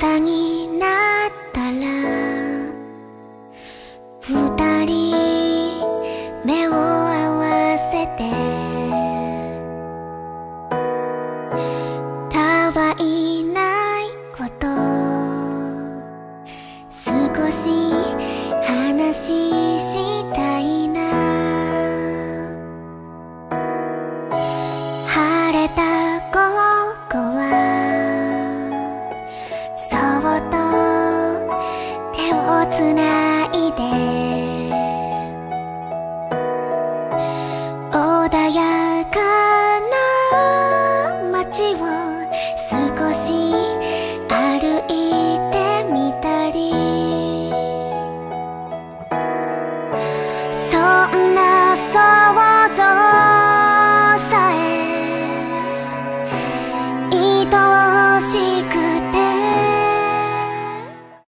朝になったら二人目を合わせてたわいないこと。をつな